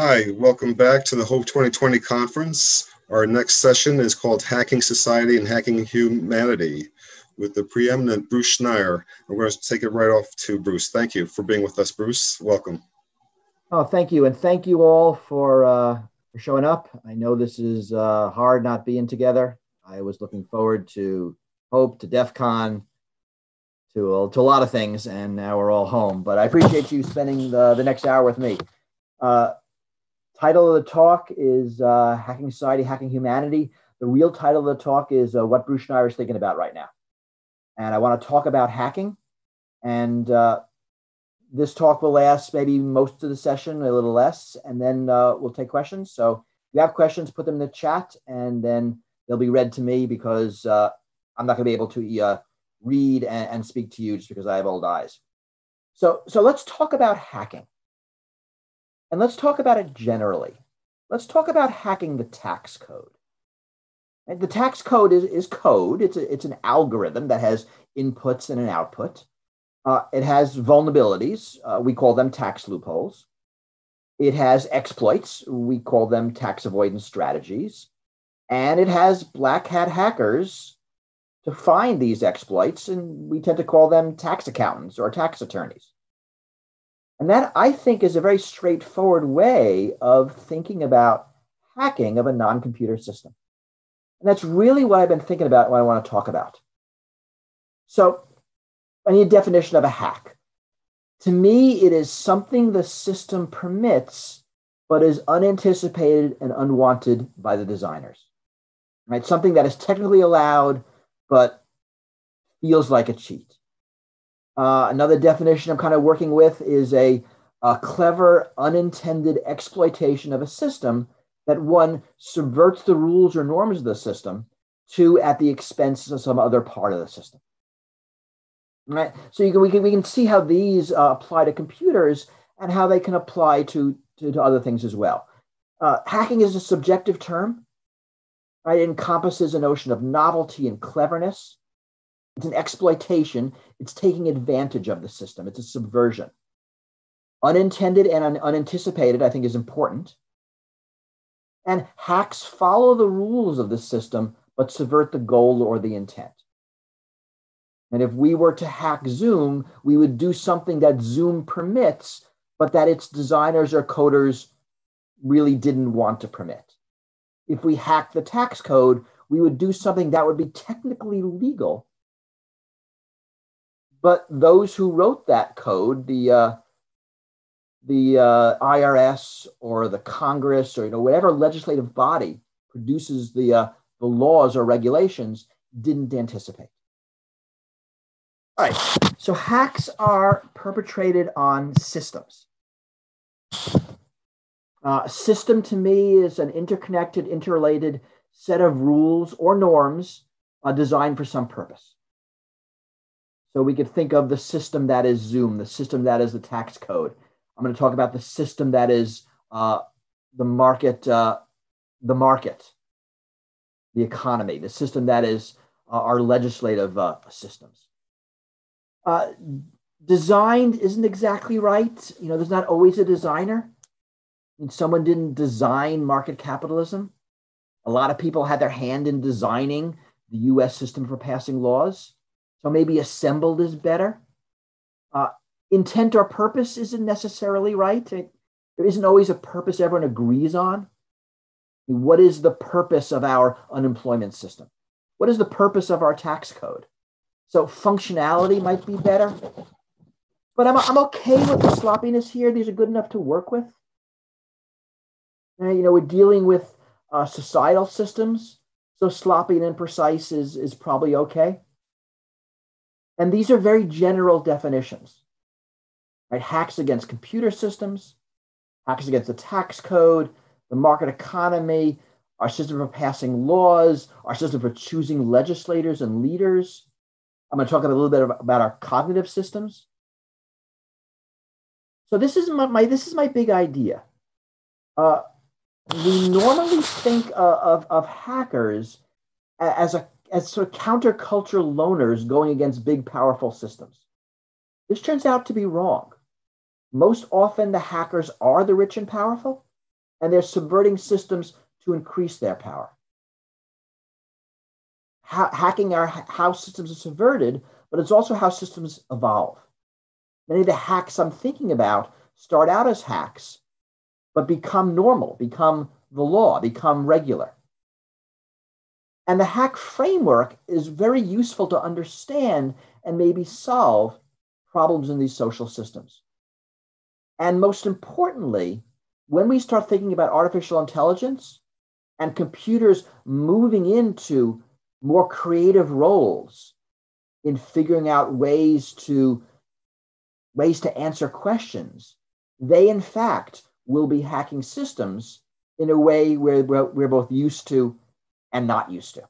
Hi, welcome back to the Hope 2020 conference. Our next session is called Hacking Society and Hacking Humanity with the preeminent Bruce Schneier. I'm going to take it right off to Bruce. Thank you for being with us, Bruce. Welcome. Oh, thank you. And thank you all for, uh, for showing up. I know this is uh, hard not being together. I was looking forward to Hope, to DEF CON, to, to a lot of things, and now we're all home. But I appreciate you spending the, the next hour with me. Uh, title of the talk is uh, Hacking Society, Hacking Humanity. The real title of the talk is uh, What Bruce Schneier is Thinking About Right Now. And I want to talk about hacking. And uh, this talk will last maybe most of the session, a little less, and then uh, we'll take questions. So if you have questions, put them in the chat, and then they'll be read to me because uh, I'm not going to be able to uh, read and, and speak to you just because I have old eyes. So, so let's talk about hacking. And let's talk about it generally. Let's talk about hacking the tax code. And the tax code is, is code. It's, a, it's an algorithm that has inputs and an output. Uh, it has vulnerabilities. Uh, we call them tax loopholes. It has exploits. We call them tax avoidance strategies. And it has black hat hackers to find these exploits, and we tend to call them tax accountants or tax attorneys. And that, I think, is a very straightforward way of thinking about hacking of a non computer system. And that's really what I've been thinking about what I want to talk about. So, I need a definition of a hack. To me, it is something the system permits, but is unanticipated and unwanted by the designers. Right? Something that is technically allowed, but feels like a cheat. Uh, another definition I'm kind of working with is a, a clever, unintended exploitation of a system that one subverts the rules or norms of the system to at the expense of some other part of the system. Right. So you can, we, can, we can see how these uh, apply to computers and how they can apply to, to, to other things as well. Uh, hacking is a subjective term. Right? It encompasses a notion of novelty and cleverness. It's an exploitation. It's taking advantage of the system. It's a subversion. Unintended and un- unanticipated, I think, is important. And hacks follow the rules of the system, but subvert the goal or the intent. And if we were to hack Zoom, we would do something that Zoom permits, but that its designers or coders really didn't want to permit. If we hack the tax code, we would do something that would be technically legal. But those who wrote that code, the uh, the uh, IRS or the Congress or you know whatever legislative body produces the uh, the laws or regulations didn't anticipate. All right, so hacks are perpetrated on systems. Uh, a system to me is an interconnected, interrelated set of rules or norms uh, designed for some purpose. So we could think of the system that is Zoom, the system that is the tax code, I'm going to talk about the system that is uh, the market, uh, the market, the economy, the system that is uh, our legislative uh, systems. Uh, designed isn't exactly right. You know, there's not always a designer. Someone didn't design market capitalism. A lot of people had their hand in designing the U.S. system for passing laws. So maybe assembled is better. Uh, intent or purpose isn't necessarily right. It, there isn't always a purpose everyone agrees on. What is the purpose of our unemployment system? What is the purpose of our tax code? So functionality might be better, but I'm, I'm okay with the sloppiness here. These are good enough to work with. And, you know, we're dealing with uh, societal systems, so sloppy and imprecise is, is probably okay. And these are very general definitions right? Hacks against computer systems, hacks against the tax code, the market economy, our system for passing laws, our system for choosing legislators and leaders. I'm going to talk a little bit about our cognitive systems. So this is my, my this is my big idea. Uh, we normally think of, of, of hackers as a as sort of counterculture loners going against big powerful systems. This turns out to be wrong most often the hackers are the rich and powerful, and they're subverting systems to increase their power. Ha- hacking our how systems are subverted, but it's also how systems evolve. Many of the hacks I'm thinking about start out as hacks, but become normal, become the law, become regular. And the hack framework is very useful to understand and maybe solve problems in these social systems. And most importantly, when we start thinking about artificial intelligence and computers moving into more creative roles in figuring out ways to ways to answer questions they in fact will be hacking systems in a way where we're both used to and not used to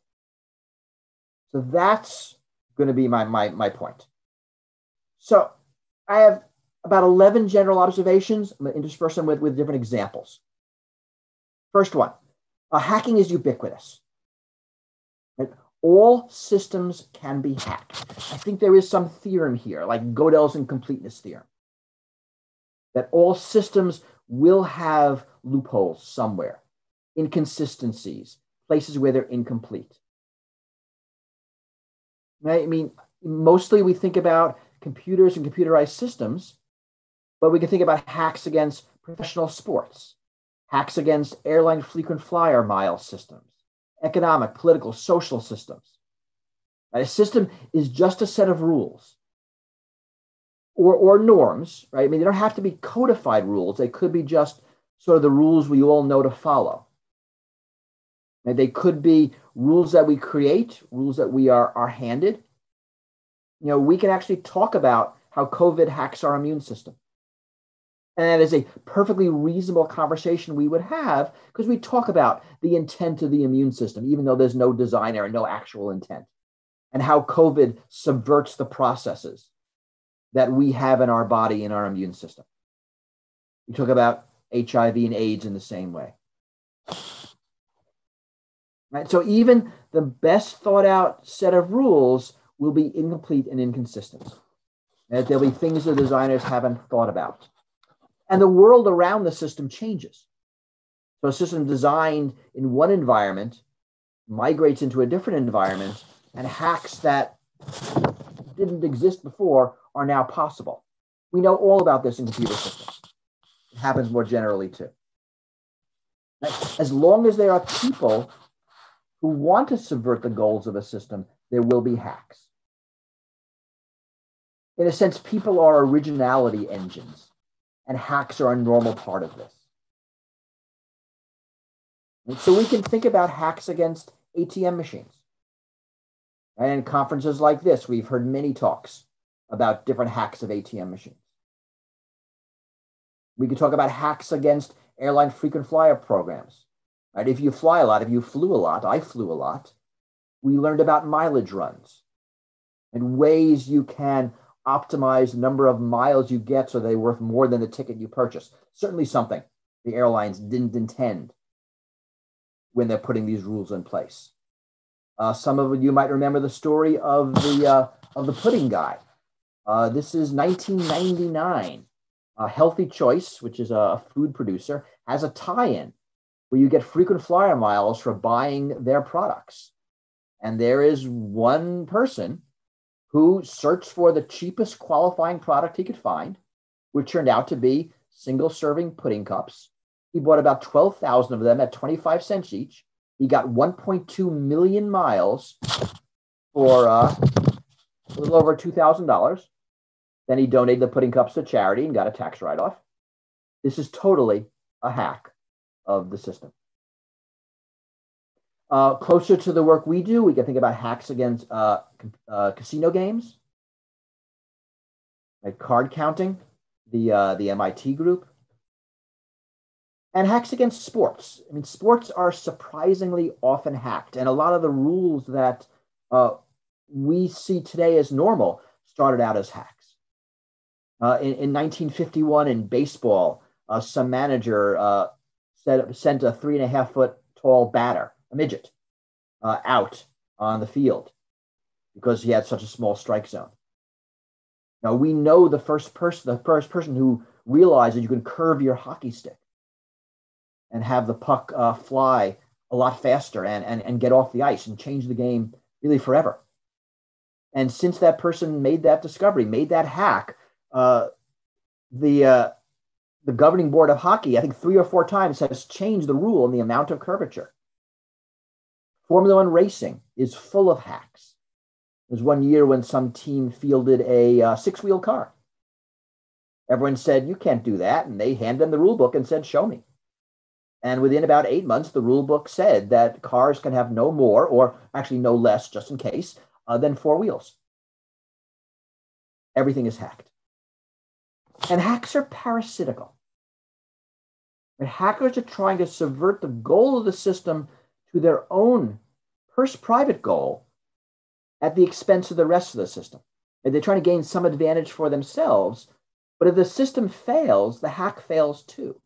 so that's going to be my, my, my point so i have about 11 general observations. I'm going to intersperse them with, with different examples. First one, uh, hacking is ubiquitous. Right? All systems can be hacked. I think there is some theorem here, like Gödel's incompleteness theorem, that all systems will have loopholes somewhere, inconsistencies, places where they're incomplete. Right? I mean, mostly we think about computers and computerized systems but we can think about hacks against professional sports, hacks against airline frequent flyer mile systems, economic, political, social systems. A system is just a set of rules or, or norms, right? I mean, they don't have to be codified rules. They could be just sort of the rules we all know to follow. They could be rules that we create, rules that we are, are handed. You know, we can actually talk about how COVID hacks our immune system. And that is a perfectly reasonable conversation we would have because we talk about the intent of the immune system, even though there's no design and no actual intent, and how COVID subverts the processes that we have in our body in our immune system. We talk about HIV and AIDS in the same way. Right? So even the best thought out set of rules will be incomplete and inconsistent. And there'll be things the designers haven't thought about and the world around the system changes. So a system designed in one environment migrates into a different environment, and hacks that didn't exist before are now possible. We know all about this in computer systems. It happens more generally too. As long as there are people who want to subvert the goals of a system, there will be hacks. In a sense, people are originality engines and hacks are a normal part of this. And so we can think about hacks against ATM machines. And in conferences like this, we've heard many talks about different hacks of ATM machines. We could talk about hacks against airline frequent flyer programs. Right? If you fly a lot, if you flew a lot, I flew a lot, we learned about mileage runs and ways you can optimize the number of miles you get so they're worth more than the ticket you purchase. Certainly something the airlines didn't intend when they're putting these rules in place. Uh, some of you might remember the story of the uh, of the pudding guy. Uh, this is 1999. Healthy Choice, which is a food producer, has a tie-in where you get frequent flyer miles for buying their products. And there is one person who searched for the cheapest qualifying product he could find, which turned out to be single serving pudding cups. He bought about 12,000 of them at 25 cents each. He got 1.2 million miles for uh, a little over $2,000. Then he donated the pudding cups to charity and got a tax write off. This is totally a hack of the system. Uh, closer to the work we do, we can think about hacks against uh, uh, casino games, like card counting, the uh, the MIT group, and hacks against sports. I mean, sports are surprisingly often hacked, and a lot of the rules that uh, we see today as normal started out as hacks. Uh, in, in 1951, in baseball, some manager said, sent a three and a half foot tall batter a midget, uh, out on the field because he had such a small strike zone. Now we know the first person, the first person who realized that you can curve your hockey stick and have the puck uh, fly a lot faster and, and, and get off the ice and change the game really forever. And since that person made that discovery, made that hack, uh, the uh, the governing board of hockey, I think three or four times, has changed the rule on the amount of curvature. Formula One racing is full of hacks. There's one year when some team fielded a uh, six wheel car. Everyone said, You can't do that. And they handed them the rule book and said, Show me. And within about eight months, the rule book said that cars can have no more, or actually no less, just in case, uh, than four wheels. Everything is hacked. And hacks are parasitical. And hackers are trying to subvert the goal of the system to their own first private goal at the expense of the rest of the system. And they're trying to gain some advantage for themselves. But if the system fails, the hack fails too.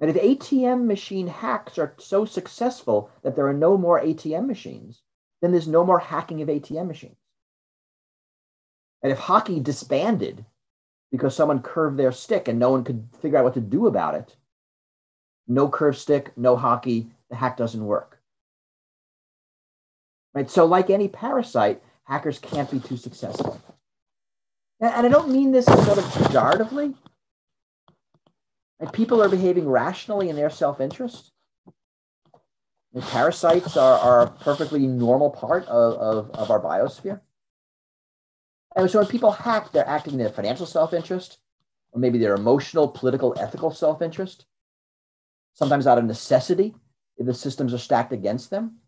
And if ATM machine hacks are so successful that there are no more ATM machines, then there's no more hacking of ATM machines. And if hockey disbanded because someone curved their stick and no one could figure out what to do about it, no curved stick, no hockey, the hack doesn't work. Right? So, like any parasite, hackers can't be too successful. And, I don't mean this sort of pejoratively. And people are behaving rationally in their self interest. Parasites are, are a perfectly normal part of, of, of our biosphere. And so when people hack, they're acting in their financial self interest, or maybe their emotional, political, ethical self interest, sometimes out of necessity if the systems are stacked against them.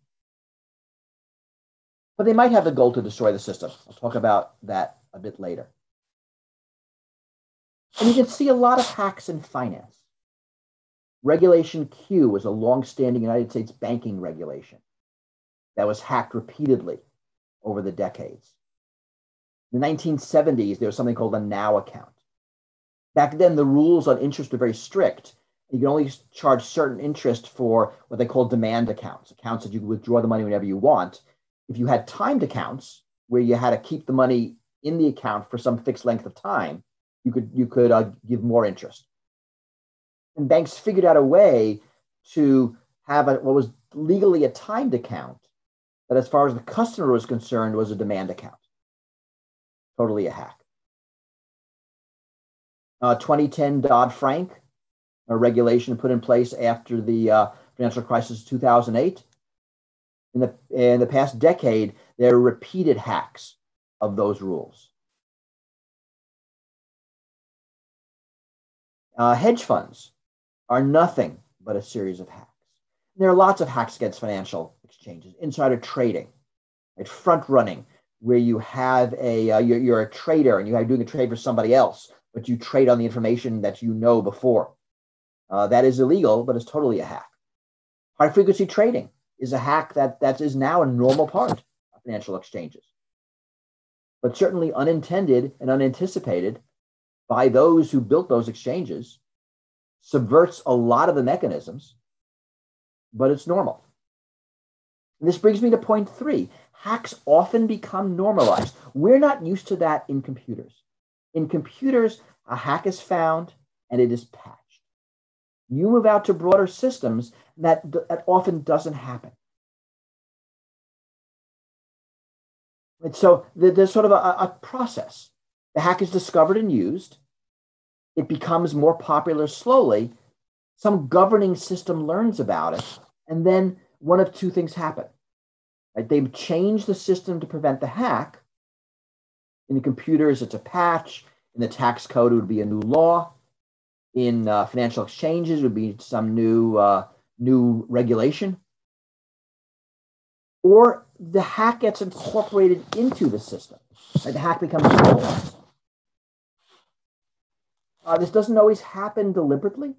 But they might have the goal to destroy the system. I'll talk about that a bit later. And you can see a lot of hacks in finance. Regulation Q was a long-standing United States banking regulation that was hacked repeatedly over the decades. In the 1970s, there was something called a NOW account. Back then, the rules on interest were very strict. You could only charge certain interest for what they call demand accounts, accounts that you withdraw the money whenever you want. If you had timed accounts where you had to keep the money in the account for some fixed length of time, you could you could uh, give more interest. And banks figured out a way to have a, what was legally a timed account, but as far as the customer was concerned, was a demand account. Totally a hack. Uh, 2010 Dodd Frank, a regulation put in place after the uh, financial crisis of 2008. In the, in the past decade, there are repeated hacks of those rules. Uh, hedge funds are nothing but a series of hacks. There are lots of hacks against financial exchanges, insider trading, right? front running, where you have a uh, you're, you're, a trader and you are doing a trade for somebody else, but you trade on the information that you know before. Uh, that is illegal, but it's totally a hack. High frequency trading is a hack that that is now a normal part of financial exchanges, but certainly unintended and unanticipated by those who built those exchanges subverts a lot of the mechanisms, but it's normal. And this brings me to point three hacks often become normalized. We're not used to that in computers. In computers, a hack is found and it is patched. You move out to broader systems, that, that often doesn't happen. And so there's sort of a, a process. The hack is discovered and used. It becomes more popular slowly. Some governing system learns about it. And then one of two things happen. Right? They've changed the system to prevent the hack. In the computers, it's a patch. In the tax code, it would be a new law. In uh, financial exchanges, it would be some new, uh, new regulation. Or the hack gets incorporated into the system. Right? The hack becomes. Uh, this doesn't always happen deliberately.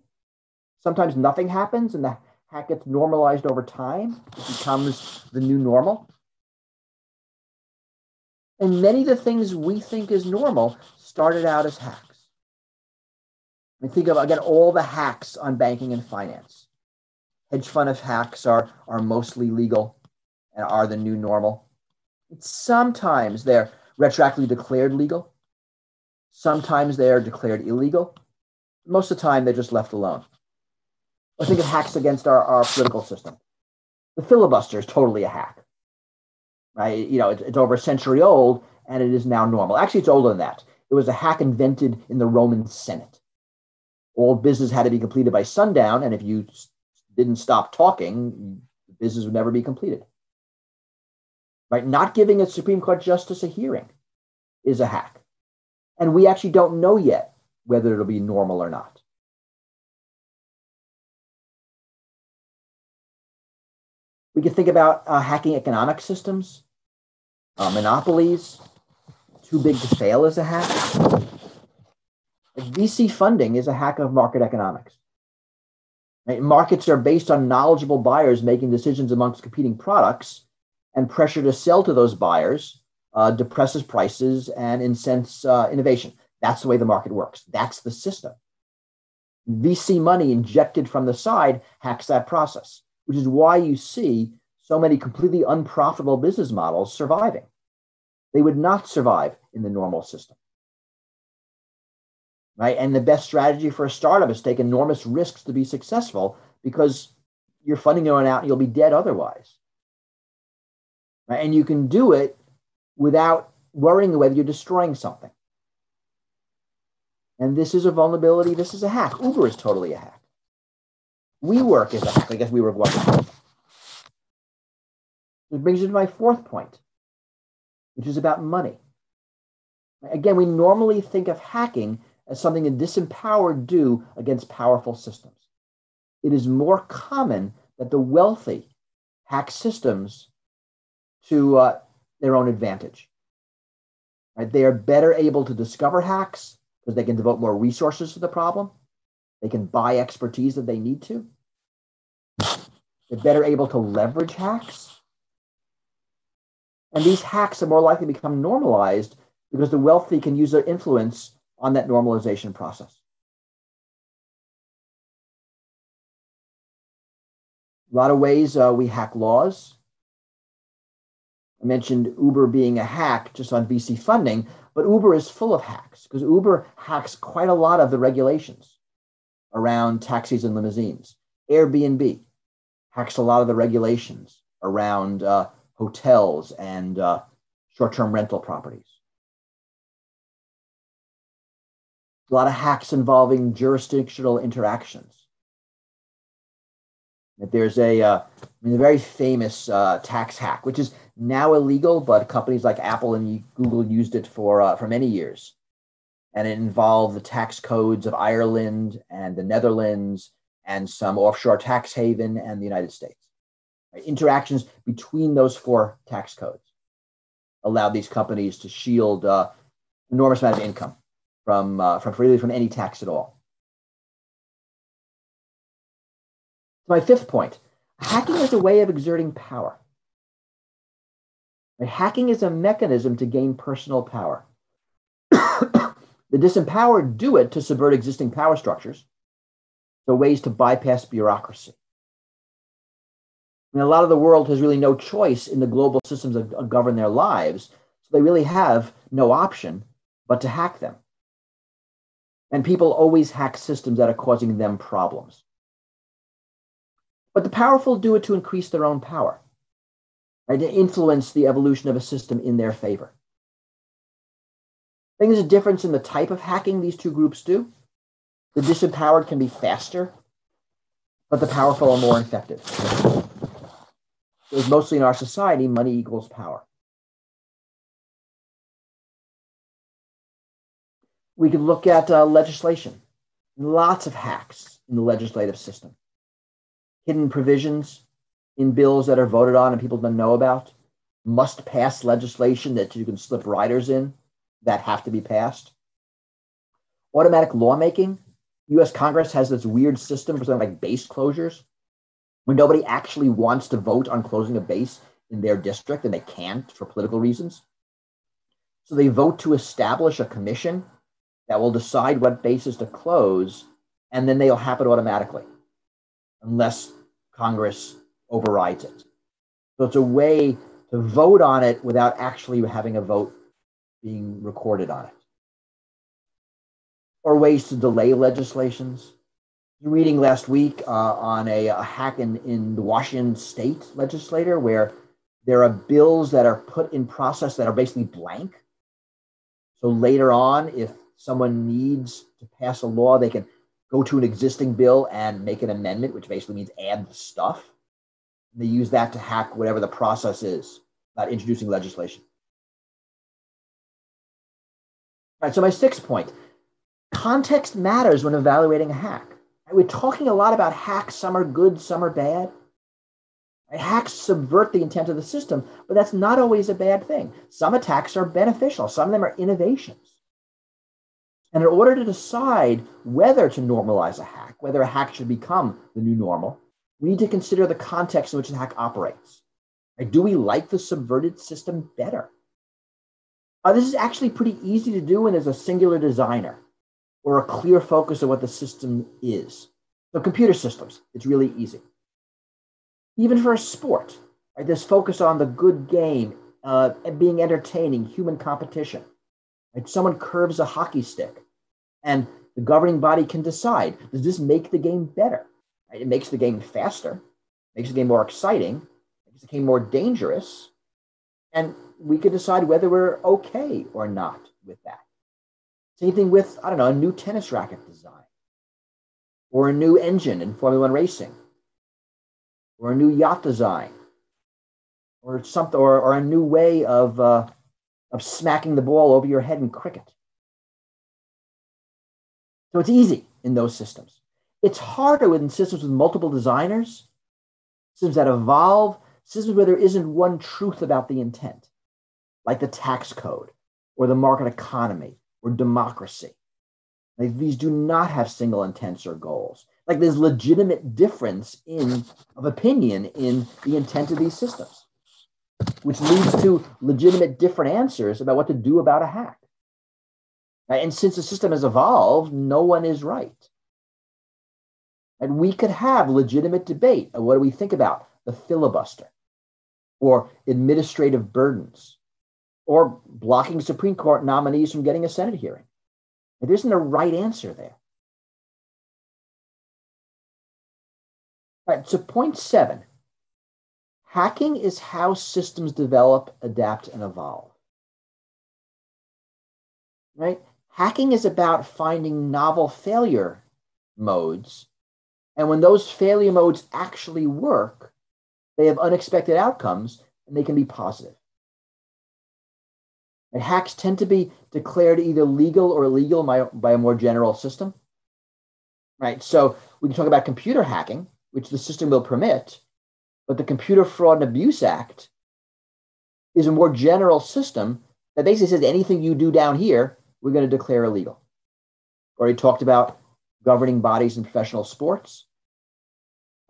Sometimes nothing happens and the hack gets normalized over time. It becomes the new normal. And many of the things we think is normal started out as hacks. I mean, think of, again, all the hacks on banking and finance. Hedge fund of hacks are, are mostly legal and are the new normal. Sometimes they're retroactively declared legal. Sometimes they are declared illegal. most of the time they're just left alone. Or think it hacks against our, our political system. The filibuster is totally a hack. Right? You know, it's, it's over a century old and it is now normal. Actually, it's older than that. It was a hack invented in the Roman Senate. All business had to be completed by sundown, and if you didn't stop talking, business would never be completed. Right? Not giving a Supreme Court justice a hearing is a hack. And we actually don't know yet whether it'll be normal or not. We can think about uh, hacking economic systems, uh, monopolies. Too big to fail is a hack. VC funding is a hack of market economics. Right? Markets are based on knowledgeable buyers making decisions amongst competing products, and pressure to sell to those buyers uh, depresses prices and incents uh, innovation. That's the way the market works. That's the system. VC money injected from the side hacks that process, which is why you see so many completely unprofitable business models surviving. They would not survive in the normal system. Right? And the best strategy for a startup is take enormous risks to be successful because you're funding going out and you'll be dead otherwise. Right? And you can do it without worrying whether you're destroying something. And this is a vulnerability. This is a hack. Uber is totally a hack. WeWork is a. I guess WeWork was. It brings me to my fourth point, which is about money. Again, we normally think of hacking as something a disempowered do against powerful systems. It is more common that the wealthy hack systems to uh, their own advantage. Right? They are better able to discover hacks because they can devote more resources to the problem. They can buy expertise that they need to. They're better able to leverage hacks. And these hacks are more likely to become normalized because the wealthy can use their influence on that normalization process. A lot of ways uh, we hack laws. I mentioned Uber being a hack just on VC funding, but Uber is full of hacks because Uber hacks quite a lot of the regulations around taxis and limousines. Airbnb hacks a lot of the regulations around uh, hotels and uh, short term rental properties. A lot of hacks involving jurisdictional interactions. There's a, uh, I mean, a very famous uh, tax hack, which is now illegal, but companies like Apple and Google used it for uh, for many years, and it involved the tax codes of Ireland and the Netherlands and some offshore tax haven and the United States. Right? Interactions between those four tax codes allowed these companies to shield uh, enormous amount of income from uh, from freely from any tax at all. My fifth point hacking is a way of exerting power. Hacking is a mechanism to gain personal power. The disempowered do it to subvert existing power structures, so ways to bypass bureaucracy. Mean, a lot of the world has really no choice in the global systems that govern their lives, so they really have no option but to hack them. And people always hack systems that are causing them problems. But the powerful do it to increase their own power, right? To influence the evolution of a system in their favor. I think there's a difference in the type of hacking these two groups do. The disempowered can be faster, but the powerful are more effective. Because mostly in our society, money equals power. We could look at uh, legislation. Lots of hacks in the legislative system hidden provisions in bills that are voted on and people don't know about, must pass legislation that you can slip riders in that have to be passed. Automatic lawmaking. US Congress has this weird system for something like base closures, where nobody actually wants to vote on closing a base in their district and they can't for political reasons. So they vote to establish a commission that will decide what bases to close, and then they'll happen automatically, unless Congress overrides it. So it's a way to vote on it without actually having a vote being recorded on it. or ways to delay legislations. You're reading last week uh, on a, a, hack in, in the Washington state legislature where there are bills that are put in process that are basically blank. So later on, if someone needs to pass a law, they can go to an existing bill and make an amendment, which basically means add the stuff. And they use that to hack whatever the process is about introducing legislation. So my sixth point context matters when evaluating a hack. We're talking a lot about hacks, some are good, some are bad. Hacks subvert the intent of the system, but that's not always a bad thing. Some attacks are beneficial, some of them are innovations. And in order to decide whether to normalize a hack, whether a hack should become the new normal, we need to consider the context in which the hack operates. Do we like the subverted system better? Uh, this is actually pretty easy to do when there's a singular designer or a clear focus of what the system is. So, computer systems, it's really easy. Even for a sport, right, this focus on the good game, uh, being entertaining, human competition. Right? Someone curves a hockey stick, and the governing body can decide does this make the game better? Right? It makes the game faster, makes the game more exciting, makes the game more dangerous, and we could decide whether we're okay or not with that. Same thing with, I don't know, a new tennis racket design, or a new engine in Formula One racing, or a new yacht design, or something, or, or a new way of uh, of smacking the ball over your head in cricket. So it's easy in those systems. It's harder in systems with multiple designers, systems that evolve, systems where there isn't one truth about the intent, like the tax code or the market economy or democracy. Like these do not have single intents or goals. Like there's legitimate difference in of opinion in the intent of these systems which leads to legitimate different answers about what to do about a hack. And since the system has evolved, no one is right. And we could have legitimate debate of what do we think about the filibuster or administrative burdens or blocking Supreme Court nominees from getting a Senate hearing. There isn't a right answer there. All right, so point seven Hacking is how systems develop, adapt, and evolve. Right? Hacking is about finding novel failure modes. And when those failure modes actually work, they have unexpected outcomes and they can be positive. And hacks tend to be declared either legal or illegal by, by a more general system. Right? So we can talk about computer hacking, which the system will permit, but the Computer Fraud and Abuse Act is a more general system that basically says anything you do down here, we're going to declare illegal. Already talked about governing bodies in professional sports.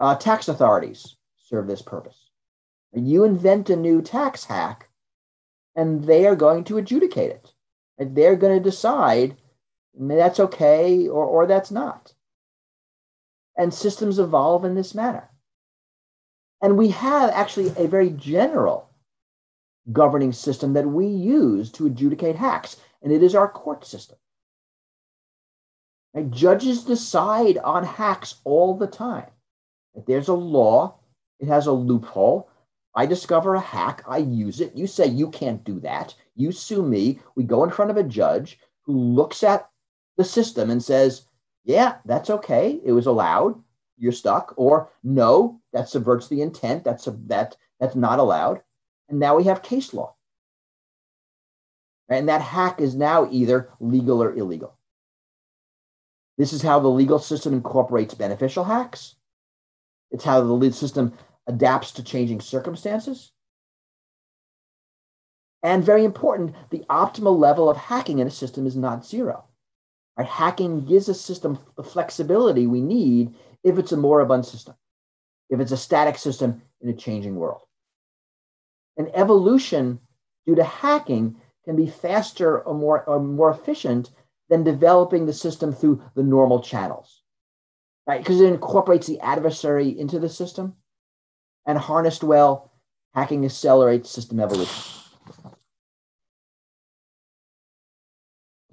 Uh, tax authorities serve this purpose. You invent a new tax hack, and they are going to adjudicate it. And they're going to decide that's okay or, or that's not. And systems evolve in this manner. And we have actually a very general governing system that we use to adjudicate hacks, and it is our court system. Right? Judges decide on hacks all the time. If there's a law, it has a loophole. I discover a hack, I use it. You say you can't do that. You sue me. We go in front of a judge who looks at the system and says, Yeah, that's okay. It was allowed you're stuck, or no, that subverts the intent. That's a, that that's not allowed. And now we have case law. And that hack is now either legal or illegal. This is how the legal system incorporates beneficial hacks. It's how the system adapts to changing circumstances. And very important, the optimal level of hacking in a system is not zero. Right? Hacking gives a system the flexibility we need if it's a moribund system, if it's a static system in a changing world. And evolution, due to hacking, can be faster or more, or more efficient than developing the system through the normal channels, right? Because it incorporates the adversary into the system. And harnessed well, hacking accelerates system evolution.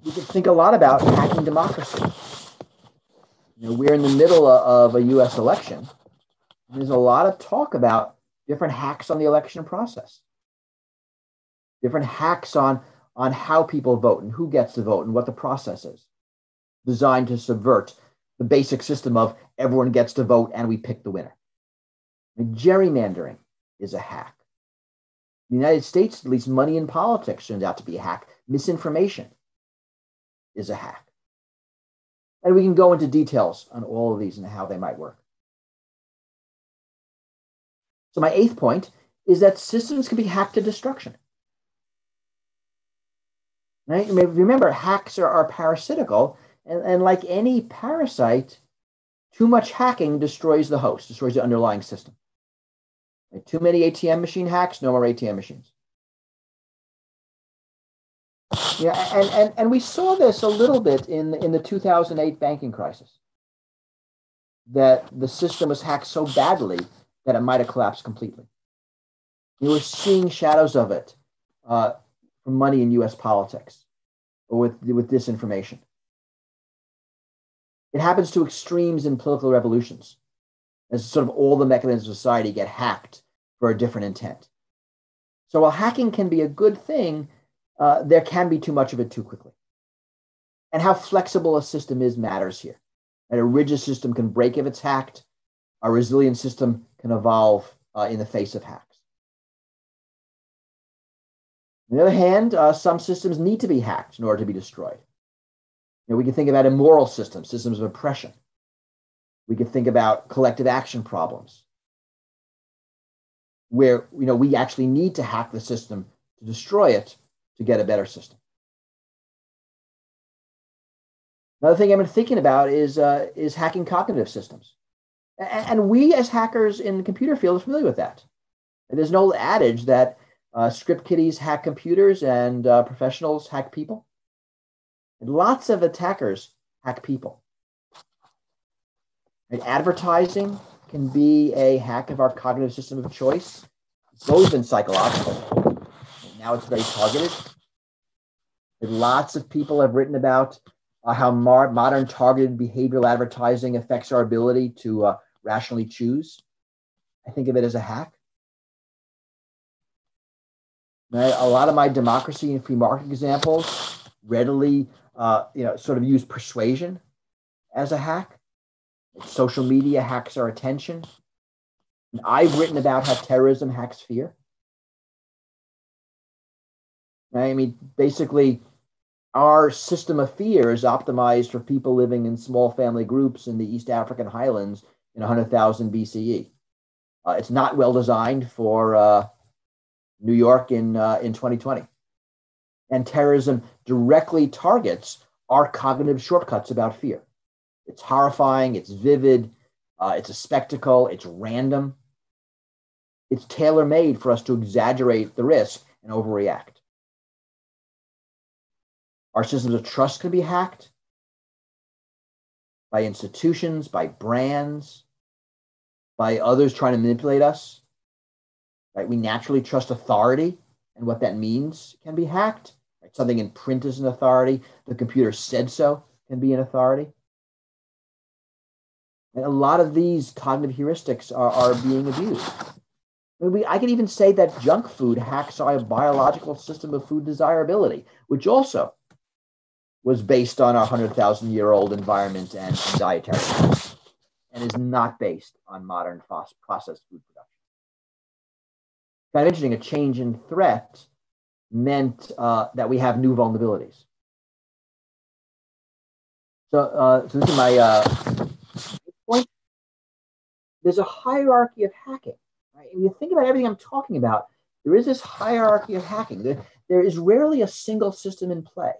we can think a lot about hacking democracy. You know, we're in the middle of a US election. There's a lot of talk about different hacks on the election process, different hacks on, on how people vote and who gets to vote and what the process is, designed to subvert the basic system of everyone gets to vote and we pick the winner. Gerrymandering is a hack. The United States, at least money in politics turns out to be a hack. Misinformation is a hack. And we can go into details on all of these and how they might work. So, my eighth point is that systems can be hacked to destruction. Right? Remember, hacks are, are parasitical, and, and like any parasite, too much hacking destroys the host, destroys the underlying system. Too many ATM machine hacks, no more ATM machines. Yeah, and, and, and we saw this a little bit in, in the 2008 banking crisis. That the system was hacked so badly that it might have collapsed completely. You were seeing shadows of it uh, from money in US politics or with, with disinformation. It happens to extremes in political revolutions, as sort of all the mechanisms of society get hacked for a different intent. So while hacking can be a good thing, uh, there can be too much of it too quickly. And how flexible a system is matters here. And a rigid system can break if it's hacked. A resilient system can evolve uh, in the face of hacks. On the other hand, uh, some systems need to be hacked in order to be destroyed. You know, we can think about immoral systems, systems of oppression. We could think about collective action problems, where you know we actually need to hack the system to destroy it to get a better system. Another thing I've been thinking about is, uh, is hacking cognitive systems. And, we as hackers in the computer field are familiar with that. There's an old adage that uh, script kiddies hack computers and uh, professionals hack people. And lots of attackers hack people. And advertising can be a hack of our cognitive system of choice. It's always been psychological now it's very targeted. And lots of people have written about uh, how mar- modern targeted behavioral advertising affects our ability to uh, rationally choose. I think of it as a hack. Right? A lot of my democracy and free market examples readily, uh, you know, sort of use persuasion as a hack. Social media hacks our attention. And I've written about how terrorism hacks fear. I mean, basically, our system of fear is optimized for people living in small family groups in the East African highlands in 100,000 BCE. Uh, it's not well designed for uh, New York in, uh, in 2020. And terrorism directly targets our cognitive shortcuts about fear. It's horrifying, it's vivid, uh, it's a spectacle, it's random. It's tailor made for us to exaggerate the risk and overreact. Our systems of trust can be hacked by institutions, by brands, by others trying to manipulate us. Right? We naturally trust authority, and what that means can be hacked. Right? Something in print is an authority. The computer said so can be an authority. And a lot of these cognitive heuristics are, are being abused. I, mean, we, I could even say that junk food hacks our biological system of food desirability, which also was based on our 100,000 year old environment and, and dietary and is not based on modern processed food production. Kind of interesting, a change in threat meant uh, that we have new vulnerabilities. So, uh, so this is my uh. There's a hierarchy of hacking. Right? When you think about everything I'm talking about, there is this hierarchy of hacking. There, there is rarely a single system in play.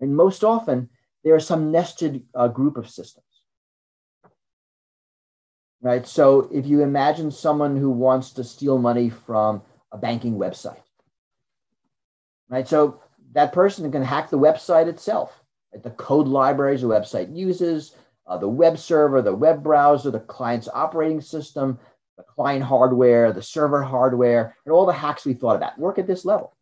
And most often, there are some nested uh, group of systems. Right. So if you imagine someone who wants to steal money from a banking website, right? So that person can hack the website itself, right? the code libraries the website uses, uh, the web server, the web browser, the client's operating system, the client hardware, the server hardware, and all the hacks we thought about work at this level.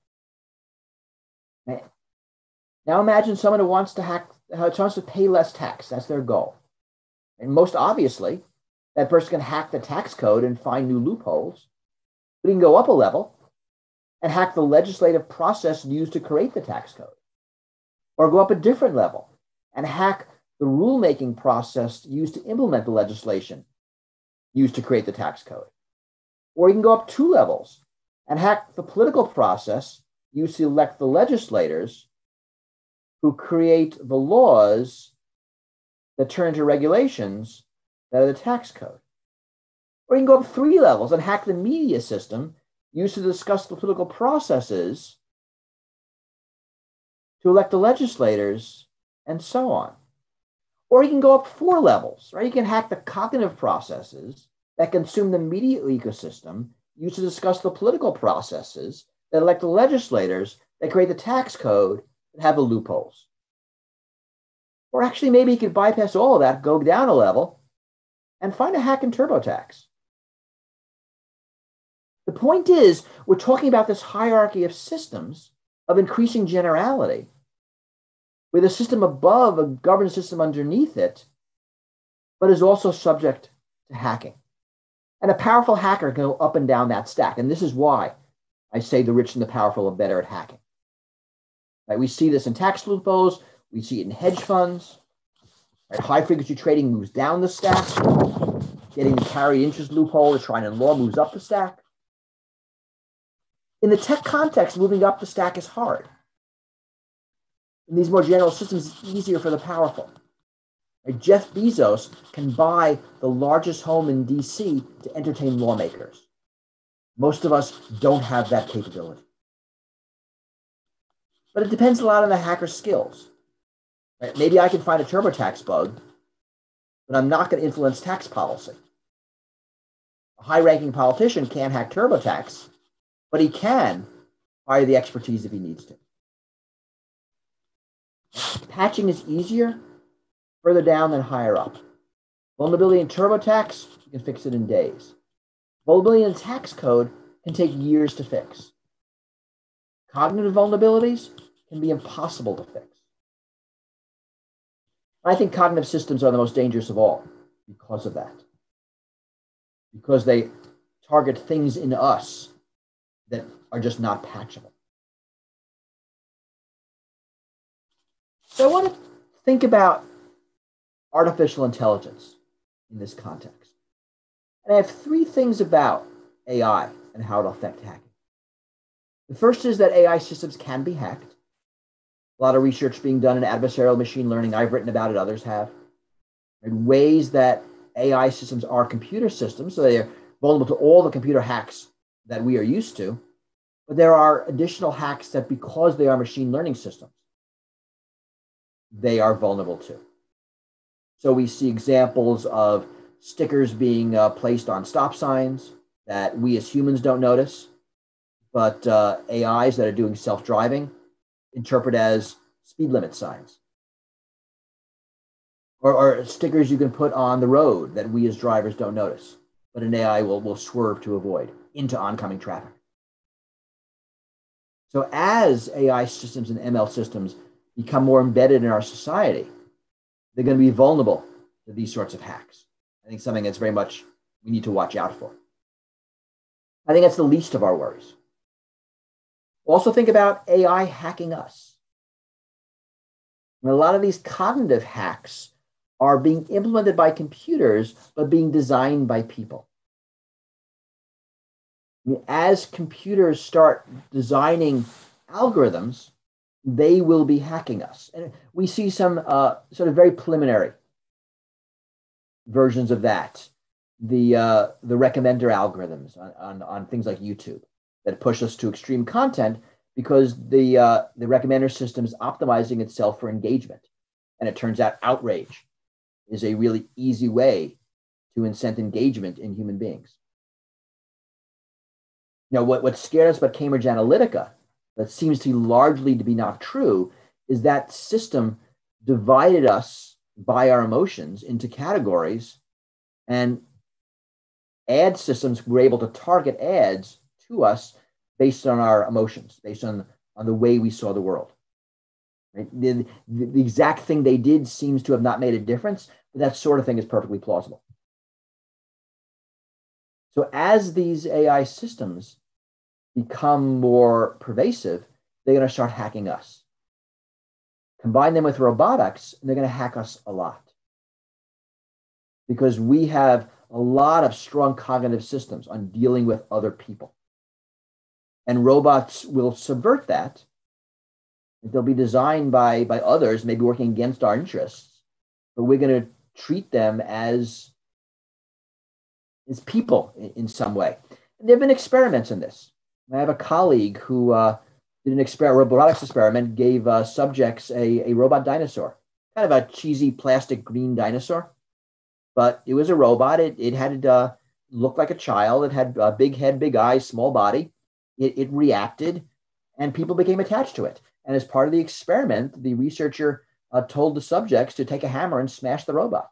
Now imagine someone who wants to hack, who wants to pay less tax. That's their goal. And most obviously, that person can hack the tax code and find new loopholes. But he can go up a level and hack the legislative process used to create the tax code. Or go up a different level and hack the rulemaking process used to implement the legislation used to create the tax code. Or you can go up two levels and hack the political process used to elect the legislators who create the laws that turn into regulations that are the tax code. Or you can go up three levels and hack the media system used to discuss the political processes to elect the legislators and so on. Or you can go up four levels, right? You can hack the cognitive processes that consume the media ecosystem used to discuss the political processes that elect the legislators that create the tax code that have the loopholes. Or actually, maybe you could bypass all of that, go down a level, and find a hack in TurboTax. The point is, we're talking about this hierarchy of systems of increasing generality, with a system above a governance system underneath it, but is also subject to hacking. And a powerful hacker can go up and down that stack. And this is why I say the rich and the powerful are better at hacking. Right? We see this in tax loopholes, we see it in hedge funds. Right? High frequency trading moves down the stack. Getting the carried interest loophole, the in Law moves up the stack. In the tech context, moving up the stack is hard. In these more general systems, it's easier for the powerful. Jeff Bezos can buy the largest home in DC to entertain lawmakers. Most of us don't have that capability. But it depends a lot on the hacker's skills. Right? Maybe I can find a TurboTax bug, but I'm not going to influence tax policy. A high ranking politician can't hack TurboTax, but he can hire the expertise if he needs to. Patching is easier further down than higher up. Vulnerability in TurboTax, you can fix it in days. Vulnerability in tax code can take years to fix. Cognitive vulnerabilities can be impossible to fix. I think cognitive systems are the most dangerous of all because of that. Because they target things in us that are just not patchable. So I want to think about artificial intelligence in this context. And I have three things about AI and how it'll affect hacking. The first is that AI systems can be hacked. A lot of research being done in adversarial machine learning. I've written about it, others have. And ways that AI systems are computer systems, so they're vulnerable to all the computer hacks that we are used to. But there are additional hacks that, because they are machine learning systems, they are vulnerable to. So we see examples of stickers being uh, placed on stop signs that we as humans don't notice, but uh, AIs that are doing self driving interpret as speed limit signs. Or, or, stickers you can put on the road that we as drivers don't notice, but an AI will, will swerve to avoid into oncoming traffic. So, as AI systems and ML systems become more embedded in our society, they're going to be vulnerable to these sorts of hacks. I think something that's very much we need to watch out for. I think that's the least of our worries. Also, think about AI hacking us. And a lot of these cognitive hacks are being implemented by computers, but being designed by people. I mean, as computers start designing algorithms, they will be hacking us. And we see some uh, sort of very preliminary versions of that. The, uh, the recommender algorithms on, on, on things like YouTube that push us to extreme content because the uh, the recommender system is optimizing itself for engagement, and it turns out outrage is a really easy way to incent engagement in human beings. Now, what, what scared us about Cambridge Analytica, that seems to be largely to be not true, is that system divided us by our emotions into categories, and ad systems were able to target ads to us based on our emotions, based on, on the way we saw the world. Right? The, the, the exact thing they did seems to have not made a difference, but that sort of thing is perfectly plausible. So as these AI systems become more pervasive, they're going to start hacking us. Combine them with robotics, and they're going to hack us a lot. Because we have a lot of strong cognitive systems on dealing with other people. And robots will subvert that. They'll be designed by, by others, maybe working against our interests, but we're going to treat them as, as people in, in some way. And there have been experiments in this. I have a colleague who uh, did an experiment, robotics experiment, gave uh, subjects a, a robot dinosaur, kind of a cheesy plastic green dinosaur but it was a robot. It, it had uh, looked like a child. It had a big head, big eyes, small body. It, it reacted, and people became attached to it. And as part of the experiment, the researcher uh, told the subjects to take a hammer and smash the robot.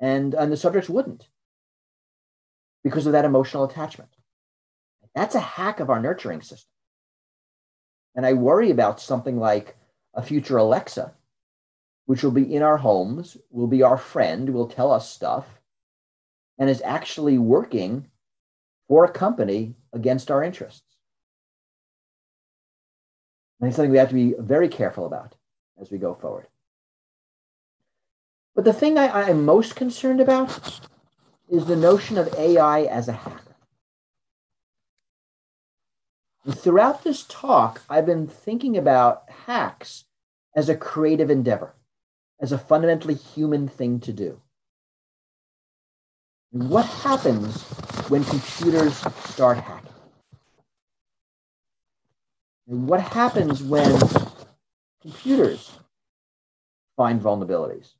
And, and the subjects wouldn't because of that emotional attachment. That's a hack of our nurturing system. And I worry about something like a future Alexa which will be in our homes, will be our friend, will tell us stuff, and is actually working for a company against our interests. And it's something we have to be very careful about as we go forward. But the thing I, am most concerned about is the notion of AI as a hacker. Throughout this talk, I've been thinking about hacks as a creative endeavor as a fundamentally human thing to do. What happens when computers start hacking? What happens when computers find vulnerabilities?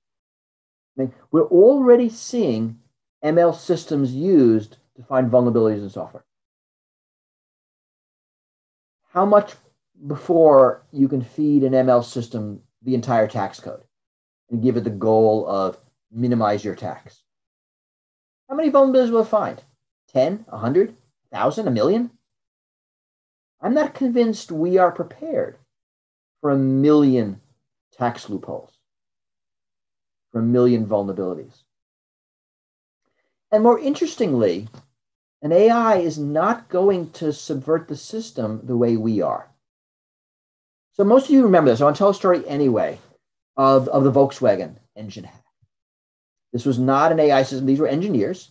I mean, we're already seeing ML systems used to find vulnerabilities in software. How much before you can feed an ML system the entire tax code? and give it the goal of minimize your tax. How many vulnerabilities will it find? 10, 100, 1,000, a million? I'm not convinced we are prepared for a million tax loopholes, for a million vulnerabilities. And more interestingly, an AI is not going to subvert the system the way we are. So most of you remember this. I want to tell a story anyway of, of the Volkswagen engine hack. This was not an AI system, these were engineers,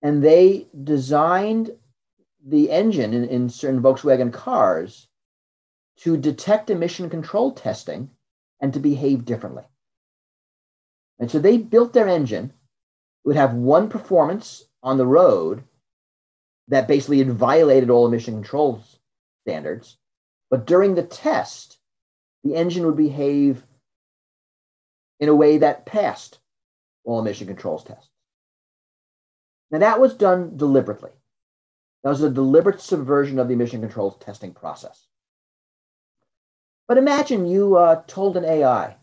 and they designed the engine in, in certain Volkswagen cars to detect emission control testing and to behave differently. And so they built their engine, it would have one performance on the road that basically had violated all emission control standards. But during the test, the engine would behave in a way that passed all emission controls tests. Now, that was done deliberately. That was a deliberate subversion of the emission controls testing process. But imagine you uh, told an AI,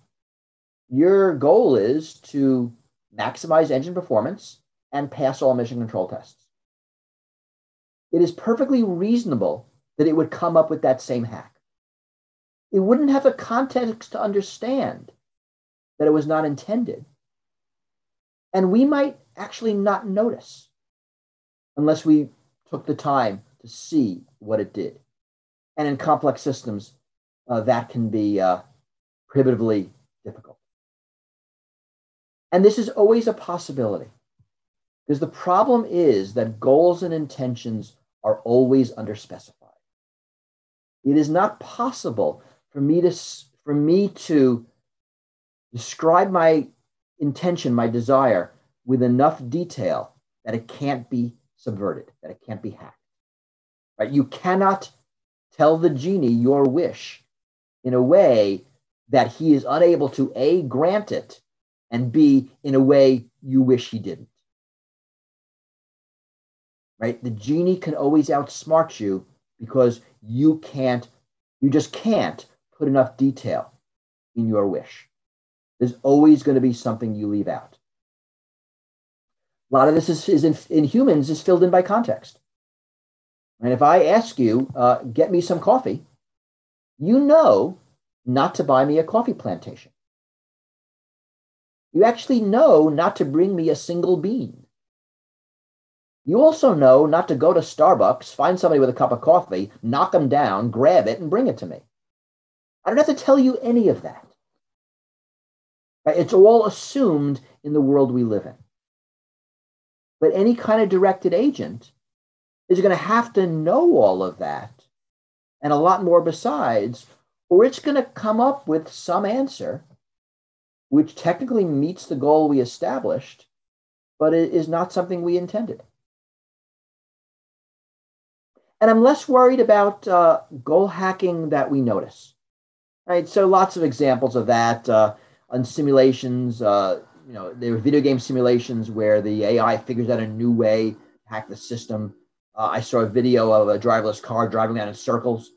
your goal is to maximize engine performance and pass all emission control tests. It is perfectly reasonable that it would come up with that same hack. It wouldn't have the context to understand that it was not intended. And we might actually not notice unless we took the time to see what it did. And in complex systems, uh, that can be uh, prohibitively difficult. And this is always a possibility because the problem is that goals and intentions are always underspecified. It is not possible for me to, for me to describe my intention, my desire with enough detail that it can't be subverted, that it can't be hacked. Right? You cannot tell the genie your wish in a way that he is unable to A, grant it, and B, in a way you wish he didn't. Right? The genie can always outsmart you because you can't, you just can't put enough detail in your wish. There's always going to be something you leave out. A lot of this is, is in, in humans is filled in by context. And if I ask you, uh, get me some coffee, you know not to buy me a coffee plantation. You actually know not to bring me a single bean. You also know not to go to Starbucks, find somebody with a cup of coffee, knock them down, grab it, and bring it to me. I don't have to tell you any of that. It's all assumed in the world we live in. But any kind of directed agent is going to have to know all of that and a lot more besides, or it's going to come up with some answer which technically meets the goal we established, but it is not something we intended. And I'm less worried about uh, goal hacking that we notice. Right, so lots of examples of that uh, on simulations. Uh, you know, there were video game simulations where the AI figures out a new way to hack the system. Uh, I saw a video of a driverless car driving around in circles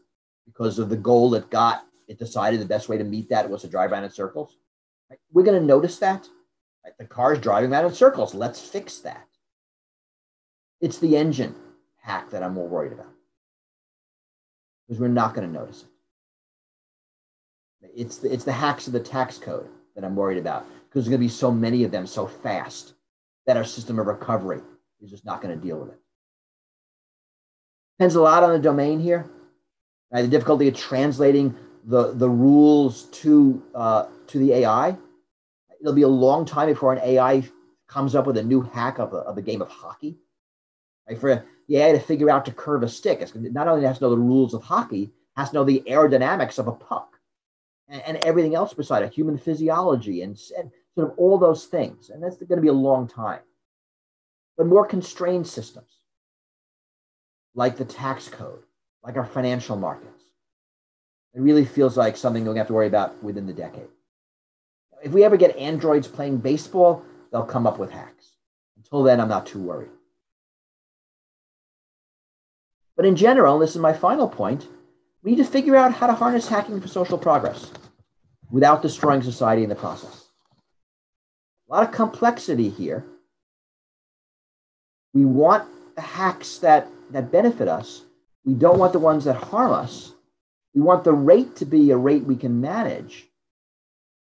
because of the goal it got. It decided the best way to meet that was to drive around in circles. Right? We're going to notice that. Right? The car is driving around in circles. Let's fix that. It's the engine hack that I'm more worried about because we're not going to notice it. It's the, it's the hacks of the tax code that I'm worried about because there's going to be so many of them so fast that our system of recovery is just not going to deal with it. Depends a lot on the domain here. Right? The difficulty of translating the, the rules to, uh, to the AI. It'll be a long time before an AI comes up with a new hack of a, of a game of hockey. Right? For AI to figure out to curve a stick, it's not only has to know the rules of hockey, has to know the aerodynamics of a puck and, and everything else beside it, human physiology and, and sort of all those things. And that's going to be a long time. But more constrained systems, like the tax code, like our financial markets, it really feels like something we're going to have to worry about within the decade. If we ever get androids playing baseball, they'll come up with hacks. Until then, I'm not too worried. But in general, and this is my final point, we need to figure out how to harness hacking for social progress without destroying society in the process. A lot of complexity here. We want the hacks that, that benefit us. We don't want the ones that harm us. We want the rate to be a rate we can manage.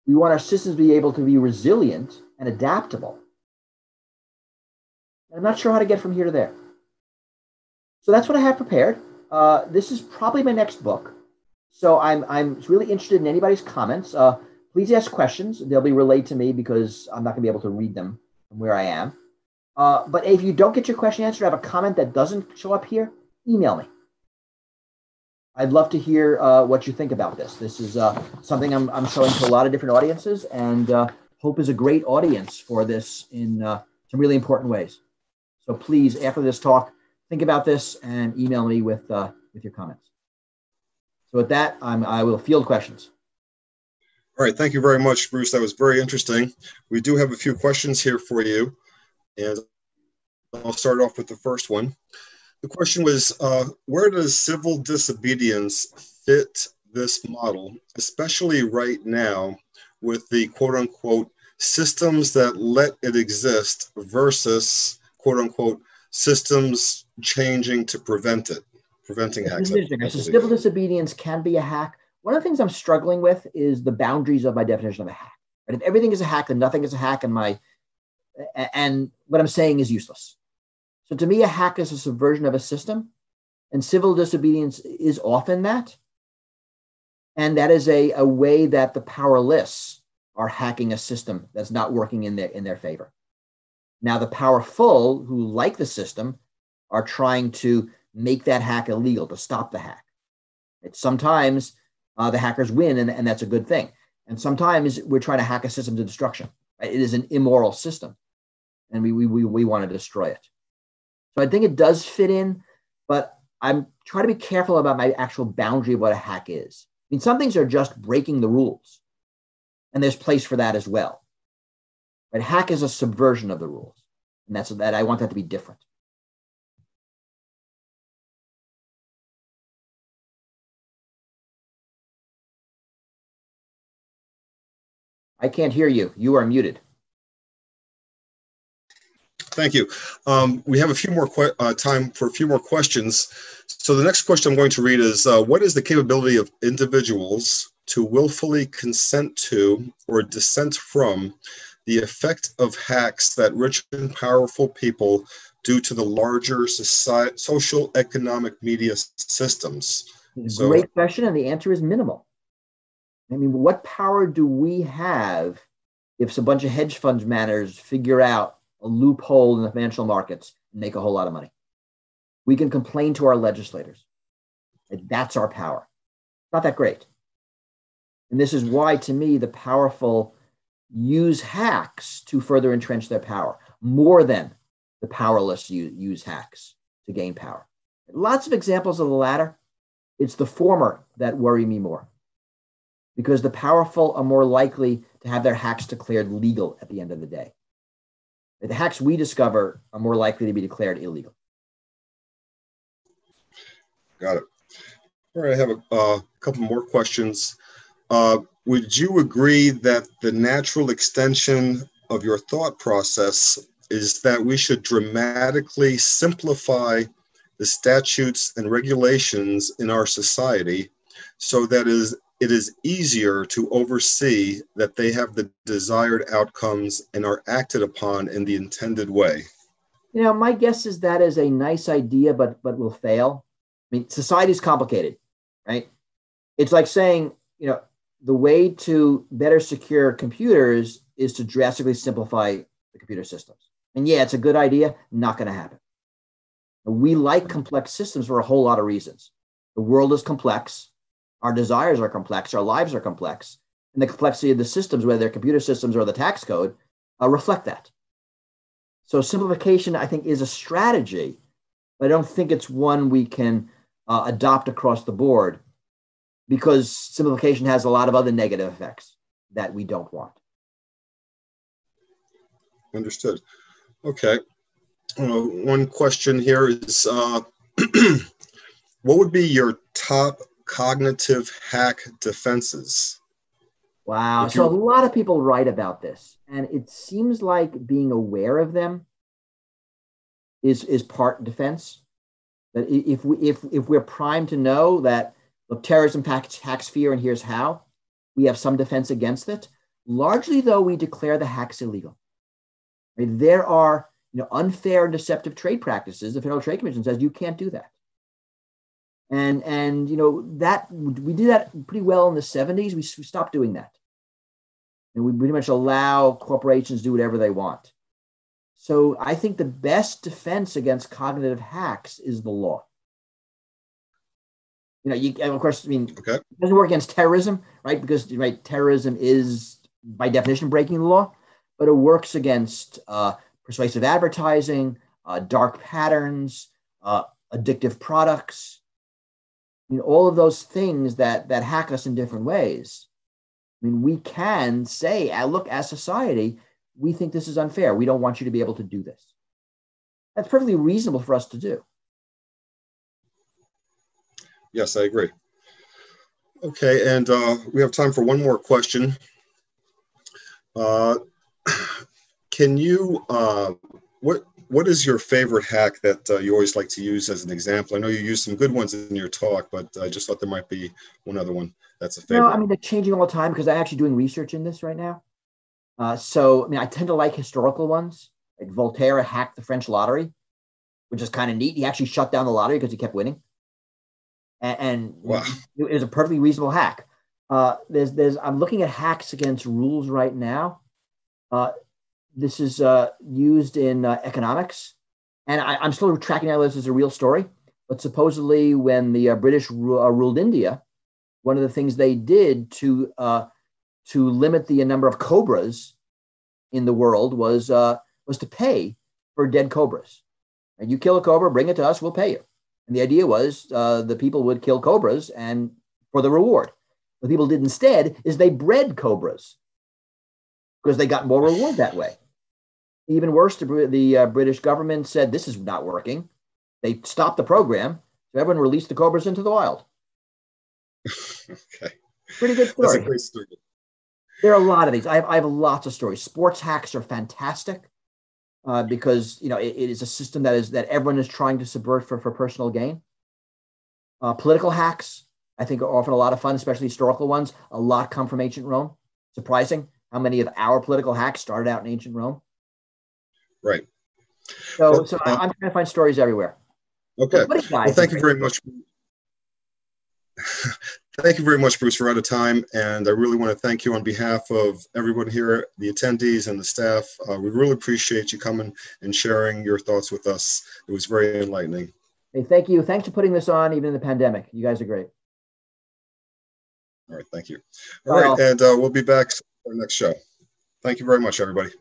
We want our systems to be able to be resilient and adaptable. I'm not sure how to get from here to there. So that's what I have prepared. Uh, this is probably my next book. So I'm, I'm really interested in anybody's comments. Uh, please ask questions. They'll be relayed to me because I'm not going to be able to read them from where I am. Uh, but if you don't get your question answered, have a comment that doesn't show up here, email me. I'd love to hear uh, what you think about this. This is uh, something I'm, I'm showing to a lot of different audiences, and uh, Hope is a great audience for this in uh, some really important ways. So please, after this talk, think about this and email me with, uh, with your comments. So with that, I'm, I will field questions. All right, thank you very much, Bruce. That was very interesting. We do have a few questions here for you, and I'll start off with the first one. The question was, uh, where does civil disobedience fit this model, especially right now with the quote unquote systems that let it exist versus quote unquote systems changing to prevent it, preventing hacks. So civil disobedience can be a hack. One of the things I'm struggling with is the boundaries of my definition of a hack. Right? If everything is a hack, then nothing is a hack, and my and what I'm saying is useless. So to me, a hack is a subversion of a system, and civil disobedience is often that. And that is a, a way that the powerless are hacking a system that's not working in their in their favor. Now, the powerful who like the system are trying to make that hack illegal to stop the hack. It's sometimes uh, the hackers win, and, and that's a good thing. And sometimes we're trying to hack a system to destruction. Right? It is an immoral system, and we, we, we, we want to destroy it. So I think it does fit in, but I'm trying to be careful about my actual boundary of what a hack is. I mean, some things are just breaking the rules, and there's place for that as well. But hack is a subversion of the rules. And that's that I want that to be different. I can't hear you. You are muted. Thank you. Um, we have a few more que- uh, time for a few more questions. So the next question I'm going to read is, uh, what is the capability of individuals to willfully consent to or dissent from the effect of hacks that rich and powerful people do to the larger society, social economic media systems? So, Great question, and the answer is minimal. I mean, what power do we have if a bunch of hedge fund managers figure out a loophole in the financial markets and make a whole lot of money? We can complain to our legislators. That's our power. Not that great. And this is why, to me, the powerful use hacks to further entrench their power more than the powerless use hacks to gain power. Lots of examples of the latter. It's the former that worry me more because the powerful are more likely to have their hacks declared legal at the end of the day. The hacks we discover are more likely to be declared illegal. Got it. All right, I have a couple more questions. Uh, would you agree that the natural extension of your thought process is that we should dramatically simplify the statutes and regulations in our society so that is it is easier to oversee that they have the desired outcomes and are acted upon in the intended way. You know, my guess is that is a nice idea, but but will fail. I mean, society is complicated, right? It's like saying, you know, the way to better secure computers is to drastically simplify the computer systems. And yeah, it's a good idea, not going to happen. We like complex systems for a whole lot of reasons. The world is complex. Our desires are complex, our lives are complex, and the complexity of the systems, whether they're computer systems or the tax code, uh, reflect that. So simplification, I think, is a strategy, but I don't think it's one we can uh, adopt across the board because simplification has a lot of other negative effects that we don't want. Understood. Okay. Uh, one question here is uh, what would be your top cognitive hack defenses. Wow. So a lot of people write about this, and it seems like being aware of them is is part defense. That if we if if we're primed to know that look, terrorism hacks, hacks fear, and here's how, we have some defense against it. Largely, though, we declare the hacks illegal. Right? There are you know unfair and deceptive trade practices. The Federal Trade Commission says you can't do that and and you know that we did that pretty well in the 70s we, we stopped doing that. And we pretty much allow corporations to do whatever they want. So i think the best defense against cognitive hacks is the law. You know you of course i mean okay. it doesn't work against terrorism right? Because right terrorism is by definition breaking the law. But it works against uh, persuasive advertising uh, dark patterns uh, addictive products I mean, all of those things that that hack us in different ways. I mean, we can say, uh, look, as society, we think this is unfair. We don't want you to be able to do this. That's perfectly reasonable for us to do. Yes, I agree. Okay, and uh, we have time for one more question. Uh, can you, uh, what what is your favorite hack that uh, you always like to use as an example? I know you used some good ones in your talk, but I just thought there might be one other one that's a favorite. No, I mean they're changing all the time because I'm actually doing research in this right now. Uh, so I mean, I tend to like historical ones. Like Voltaire hacked the French lottery, which is kind of neat. He actually shut down the lottery because he kept winning, and, and wow. it was a perfectly reasonable hack. Uh, there's, there's, I'm looking at hacks against rules right now. Uh, this is uh, used in uh, economics, and I, am still tracking out this as a real story. But supposedly, when the uh, British ru- uh, ruled India, one of the things they did to uh, to limit the number of cobras in the world was uh, was to pay for dead cobras. And you kill a cobra, bring it to us, we'll pay you. And the idea was the people would kill cobras and for the reward. What people did instead is they bred cobras because they got more reward that way. Even worse, the, the uh, British government said this is not working. They stopped the program. So everyone released the cobras into the wild. okay. Pretty good story. That's a great story. There are a lot of these. I have, I have lots of stories. Sports hacks are fantastic. uh, because you know it, it is a system that is that everyone is trying to subvert for, for personal gain. Uh, political hacks, I think, are often a lot of fun, especially historical ones. A lot come from ancient Rome. Surprising how many of our political hacks started out in ancient Rome. Right. So, well, so uh, I'm trying to find stories everywhere. Okay. Well, thank you very much. thank you very much, Bruce. We're out of time, and I really want to thank you on behalf of everyone here, the attendees and the staff. Uh, we really appreciate you coming and sharing your thoughts with us. It was very enlightening. Hey, thank you. Thanks for putting this on, even in the pandemic. You guys are great. All right, thank you. All right, and uh, we'll be back for our next show. Thank you very much, everybody.